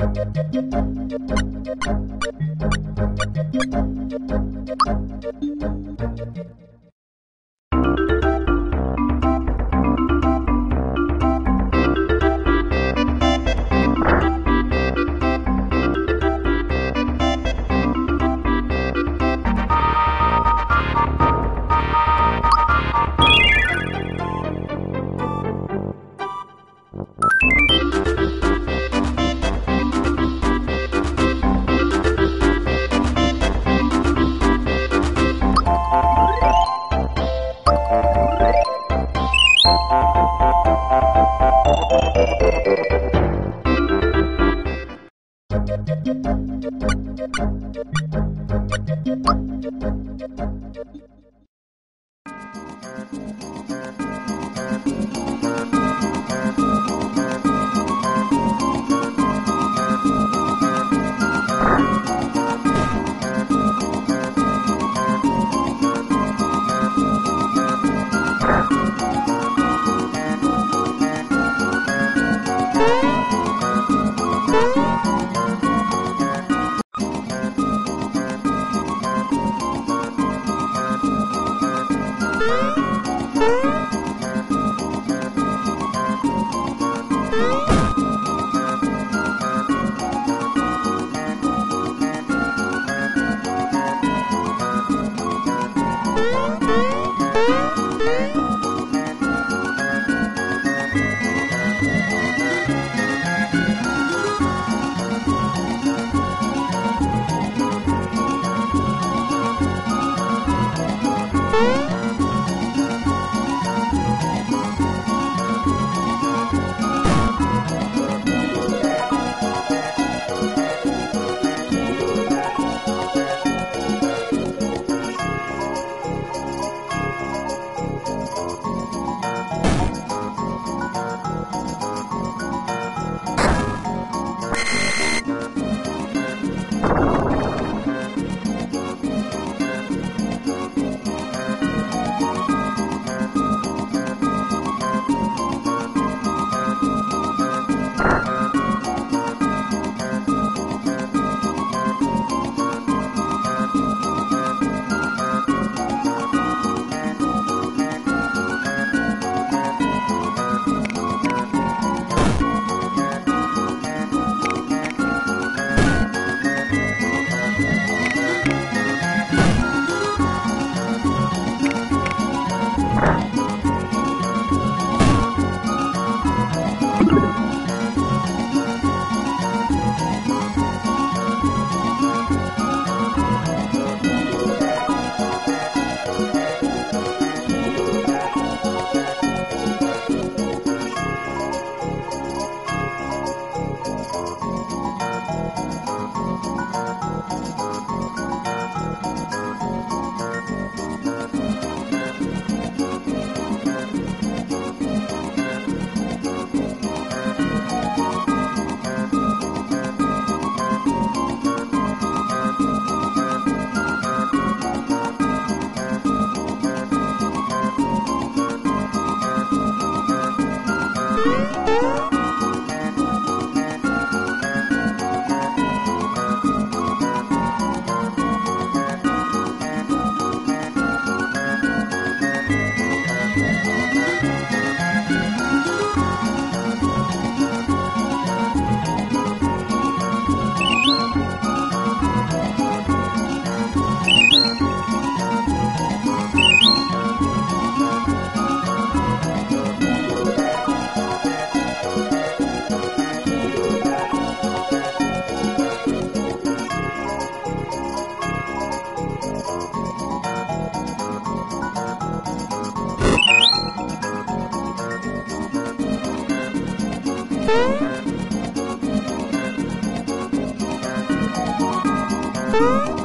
Thank you. Thank you. Thank.